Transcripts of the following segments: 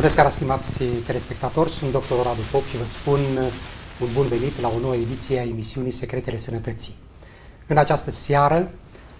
Bună seara, stimați telespectatori, sunt dr. Radu Pop și vă spun un bun venit la o nouă ediție a emisiunii Secretele Sănătății. În această seară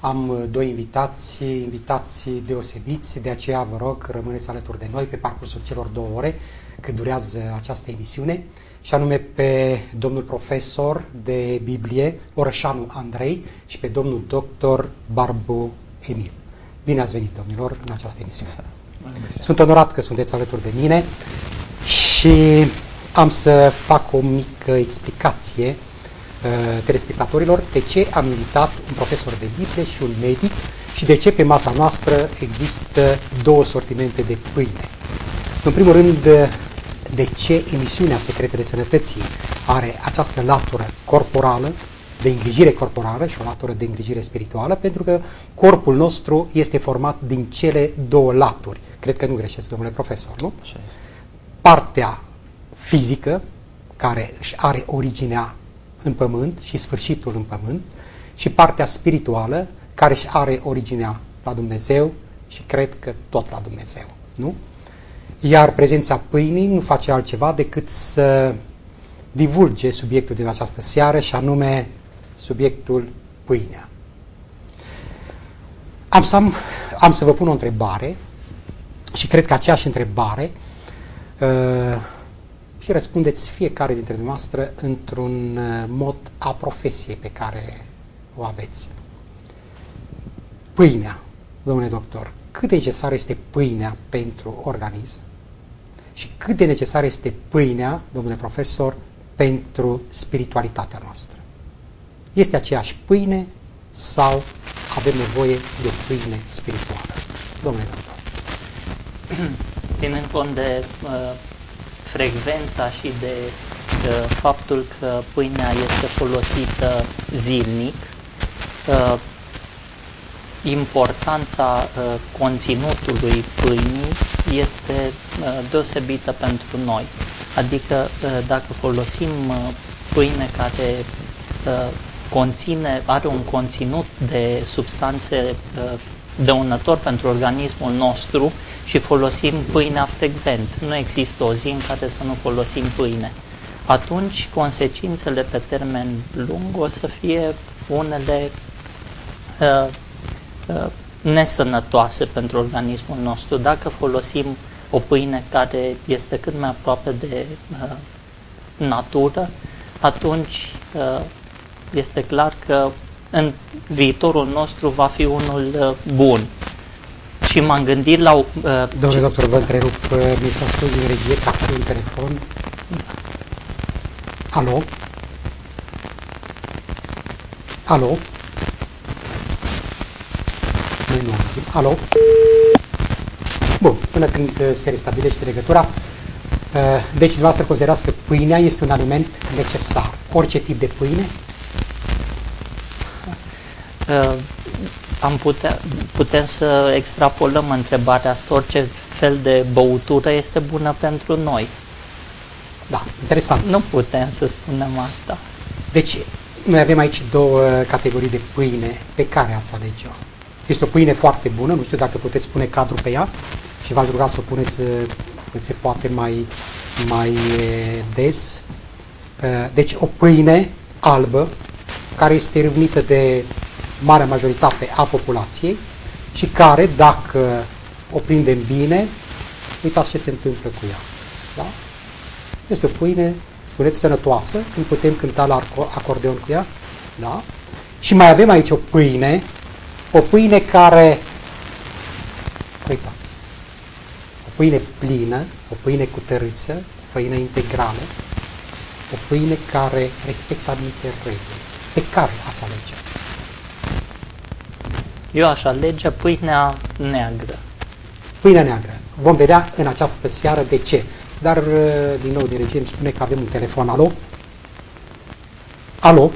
am doi invitați, invitați deosebiți, de aceea vă rog rămâneți alături de noi pe parcursul celor două ore cât durează această emisiune și anume pe domnul profesor de Biblie Orășanu Andrei și pe domnul doctor Barbu Emil. Bine ați venit, domnilor, în această emisiune. Sunt onorat că sunteți alături de mine și am să fac o mică explicație uh, telespectatorilor de ce am invitat un profesor de Biblie și un medic și de ce pe masa noastră există două sortimente de pâine. În primul rând, de ce emisiunea Secretele Sănătății are această latură corporală, de îngrijire corporală și o latură de îngrijire spirituală, pentru că corpul nostru este format din cele două laturi. Cred că nu greșesc, domnule profesor, nu? Așa este. Partea fizică, care își are originea în pământ și sfârșitul în pământ, și partea spirituală, care își are originea la Dumnezeu și cred că tot la Dumnezeu, nu? Iar prezența pâinii nu face altceva decât să divulge subiectul din această seară și anume subiectul pâinea. Am să, am, am să vă pun o întrebare și cred că aceeași întrebare uh, și răspundeți fiecare dintre noastre într-un uh, mod a profesiei pe care o aveți. Pâinea, domnule doctor, cât de necesară este pâinea pentru organism? Și cât de necesară este pâinea, domnule profesor, pentru spiritualitatea noastră? Este aceeași pâine sau avem nevoie de pâine spirituală? Domnule doctor. Ținând cont de uh, frecvența și de uh, faptul că pâinea este folosită zilnic, uh, importanța uh, conținutului pâinii este uh, deosebită pentru noi. Adică uh, dacă folosim uh, pâine care uh, conține, are un conținut de substanțe uh, dăunător pentru organismul nostru și folosim pâinea frecvent. Nu există o zi în care să nu folosim pâine. Atunci, consecințele pe termen lung o să fie unele uh, uh, nesănătoase pentru organismul nostru. Dacă folosim o pâine care este cât mai aproape de uh, natură, atunci uh, este clar că în viitorul nostru va fi unul uh, bun. Și m-am gândit la... Uh, Domnule ce... doctor, vă întrerup, uh, mi s-a spus din regie că a un telefon. Alo? Alo? Noi nu auzim. Alo? Bun, până când uh, se restabilește legătura, uh, deci dumneavoastră considerați că pâinea este un aliment necesar. Orice tip de pâine uh, am putea, putem să extrapolăm întrebarea asta, orice fel de băutură este bună pentru noi. Da, interesant. Nu putem să spunem asta. Deci, noi avem aici două categorii de pâine pe care ați alege-o. Este o pâine foarte bună, nu știu dacă puteți pune cadru pe ea și v-aș ruga să o puneți cât se poate mai, mai des. Deci o pâine albă care este râvnită de marea majoritate a populației și care, dacă o prindem bine, uitați ce se întâmplă cu ea. Da? Este o pâine, spuneți, sănătoasă, când putem cânta la acordeon cu ea. Da? Și mai avem aici o pâine, o pâine care, uitați, o pâine plină, o pâine cu tărâță, o pâine integrală, o pâine care respectă anumite reguli. Pe care ați alege? Eu aș alege pâinea neagră. Pâinea neagră. Vom vedea în această seară de ce. Dar, uh, din nou, din regie îmi spune că avem un telefon. Alo? Alo?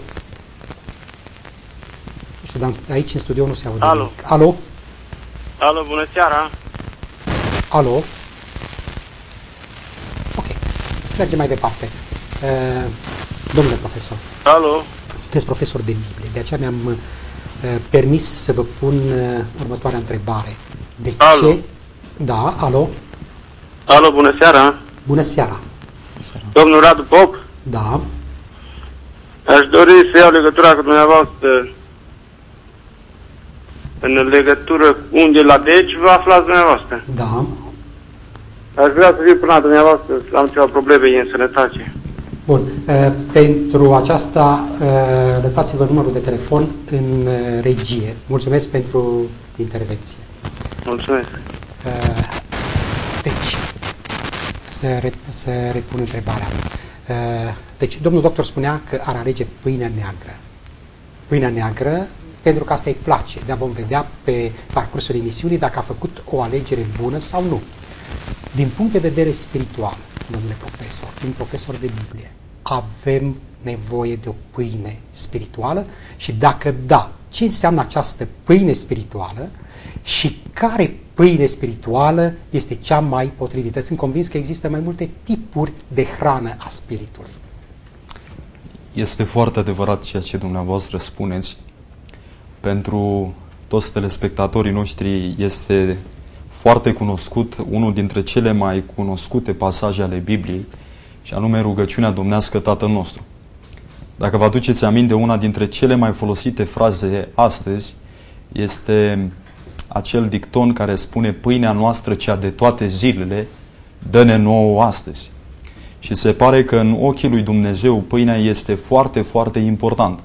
știu, dar aici în studio nu se aude Alo? Nimic. Alo? Alo, bună seara! Alo? Ok. Mergem mai departe. Uh, domnule profesor. Alo? Sunteți profesor de Biblie, de aceea mi-am uh, permis să vă pun uh, următoarea întrebare. De Alo? ce? Da, alo? Alo, bună seara! Bună seara! Domnul Radu Pop, Da, aș dori să iau legătura cu dumneavoastră în legătură cu unde la deci vă aflați dumneavoastră. da. Aș vrea să fiu până la dumneavoastră, să am ceva probleme în sănătate. Bun, uh, pentru aceasta uh, lăsați-vă numărul de telefon în uh, regie. Mulțumesc pentru intervenție. Mulțumesc. Uh, Deci, să, re, să repun întrebarea. Uh, Deci, domnul doctor spunea că ar alege pâinea neagră. Pâinea neagră, pentru că asta îi place, dar vom vedea pe parcursul emisiunii dacă a făcut o alegere bună sau nu. Din punct de vedere spiritual, domnule profesor, fiind profesor de Biblie, avem nevoie de o pâine spirituală și dacă da, ce înseamnă această pâine spirituală și care pâine spirituală este cea mai potrivită? Sunt convins că există mai multe tipuri de hrană a spiritului. Este foarte adevărat ceea ce dumneavoastră spuneți. Pentru toți telespectatorii noștri este foarte cunoscut, unul dintre cele mai cunoscute pasaje ale Bibliei, și anume rugăciunea domnească Tatăl nostru. Dacă vă aduceți aminte, una dintre cele mai folosite fraze astăzi este acel dicton care spune pâinea noastră cea de toate zilele, dă-ne nouă astăzi. Și se pare că în ochii lui Dumnezeu pâinea este foarte, foarte importantă.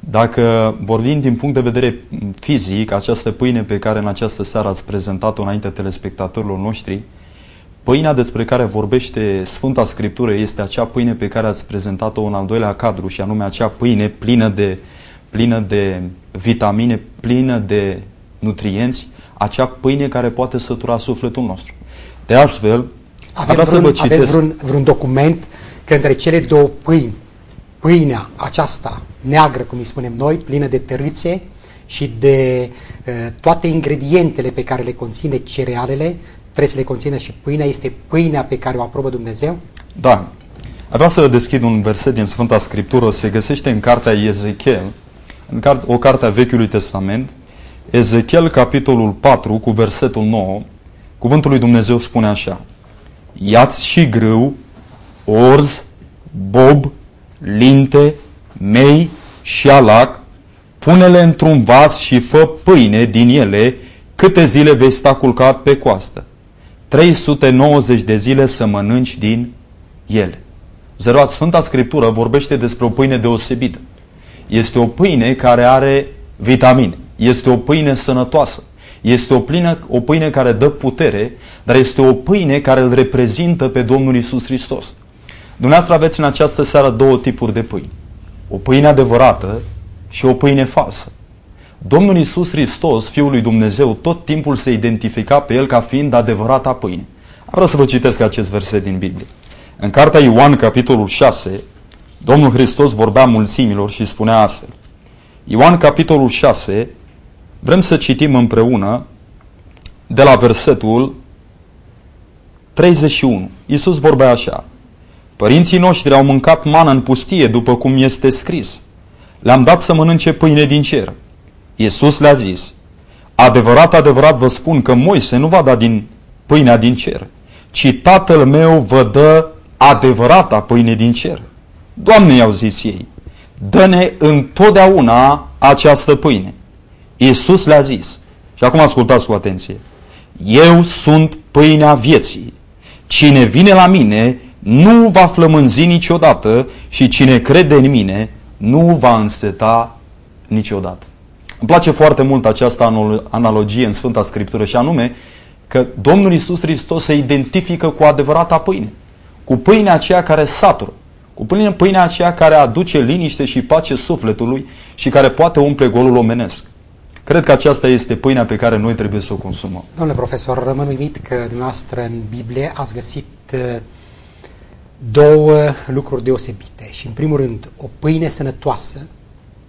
Dacă vorbim din punct de vedere fizic, această pâine pe care în această seară ați prezentat-o înainte telespectatorilor noștri, pâinea despre care vorbește Sfânta Scriptură este acea pâine pe care ați prezentat-o în al doilea cadru și anume acea pâine plină de, plină de vitamine, plină de nutrienți, acea pâine care poate sătura sufletul nostru. De astfel, Avem vreau să vă vreun, citesc. aveți vreun, vreun document că între cele două pâini, pâinea aceasta neagră, cum îi spunem noi, plină de tărâțe și de uh, toate ingredientele pe care le conține cerealele, trebuie să le conțină și pâinea, este pâinea pe care o aprobă Dumnezeu? Da. Aș vrea să deschid un verset din Sfânta Scriptură, se găsește în cartea Ezechiel, în car- o carte a Vechiului Testament, Ezechiel, capitolul 4, cu versetul 9, cuvântul lui Dumnezeu spune așa, Iați și grâu, orz, bob, linte, mei și alac, pune-le într-un vas și fă pâine din ele câte zile vei sta culcat pe coastă. 390 de zile să mănânci din ele. Zeroat, Sfânta Scriptură vorbește despre o pâine deosebită. Este o pâine care are vitamine. Este o pâine sănătoasă. Este o pâine, o pâine care dă putere, dar este o pâine care îl reprezintă pe Domnul Isus Hristos. Dumneavoastră aveți în această seară două tipuri de pâini. O pâine adevărată și o pâine falsă. Domnul Isus Hristos, Fiul lui Dumnezeu, tot timpul se identifica pe El ca fiind adevărata pâine. Vreau să vă citesc acest verset din Biblie. În cartea Ioan, capitolul 6, Domnul Hristos vorbea mulțimilor și spunea astfel. Ioan, capitolul 6, vrem să citim împreună de la versetul 31. Iisus vorbea așa. Părinții noștri au mâncat mană în pustie, după cum este scris. Le-am dat să mănânce pâine din cer. Iisus le-a zis, adevărat, adevărat vă spun că Moise nu va da din pâinea din cer, ci Tatăl meu vă dă adevărata pâine din cer. Doamne, i-au zis ei, dă-ne întotdeauna această pâine. Iisus le-a zis, și acum ascultați cu atenție, eu sunt pâinea vieții. Cine vine la mine nu va flămânzi niciodată și cine crede în mine nu va înseta niciodată. Îmi place foarte mult această analogie în Sfânta Scriptură și anume că Domnul Isus Hristos se identifică cu adevărata pâine, cu pâinea aceea care satură, cu pâinea, pâinea aceea care aduce liniște și pace sufletului și care poate umple golul omenesc. Cred că aceasta este pâinea pe care noi trebuie să o consumăm. Domnule profesor, rămân uimit că dumneavoastră în Biblie ați găsit uh, două lucruri deosebite. Și în primul rând, o pâine sănătoasă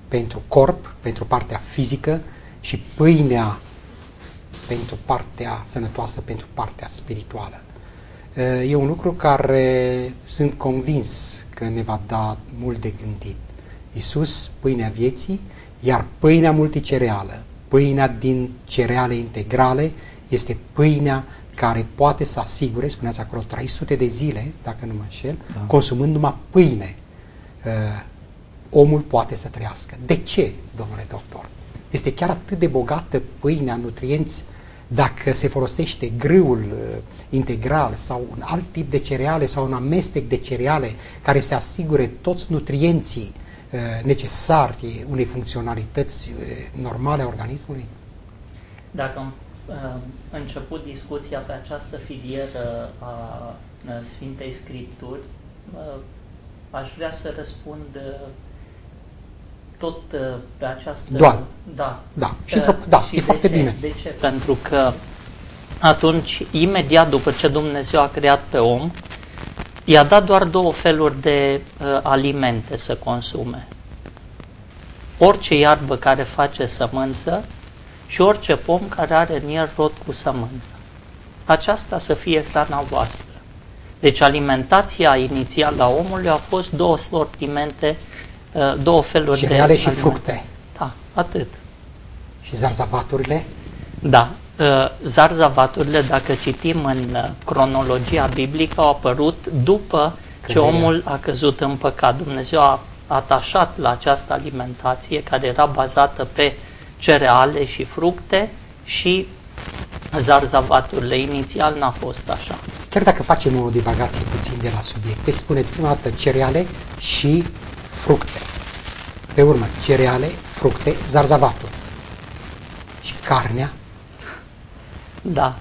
pentru corp, pentru partea fizică și pâinea pentru partea sănătoasă, pentru partea spirituală. E un lucru care sunt convins că ne va da mult de gândit. Iisus, pâinea vieții, iar pâinea multicereală, pâinea din cereale integrale, este pâinea care poate să asigure, spuneați acolo, 300 de zile, dacă nu mă înșel, da. consumând numai pâine, uh, omul poate să trăiască. De ce, domnule doctor? Este chiar atât de bogată pâinea, nutrienți, dacă se folosește grâul uh, integral sau un alt tip de cereale sau un amestec de cereale care să asigure toți nutrienții uh, necesari unei funcționalități uh, normale a organismului? Dacă am uh, început discuția pe această filieră a uh, Sfintei Scripturi, uh, aș vrea să răspund uh, tot uh, pe această... Doar. Da. Da, și, uh, da, și e foarte ce? bine. De ce? Pentru că atunci, imediat după ce Dumnezeu a creat pe om, i-a dat doar două feluri de uh, alimente să consume. Orice iarbă care face sămânță și orice pom care are în el rod cu sămânță. Aceasta să fie hrana voastră. Deci alimentația inițială a omului a fost două sortimente, uh, două feluri Cereale de și alimentație. fructe. Da, atât. Și zarzavaturile? Da, uh, zarzavaturile, dacă citim în uh, cronologia biblică, au apărut după ce Căderea. omul a căzut în păcat. Dumnezeu a atașat la această alimentație care era bazată pe cereale și fructe și zarzavaturile. Inițial n-a fost așa. Chiar dacă facem o divagație puțin de la subiect, deci spuneți prima dată cereale și fructe. Pe urmă, cereale, fructe, zarzavaturi. Și carnea, Da,